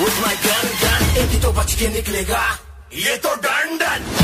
with my gun gun एक ही तो बच के निकलेगा ये तो डन डन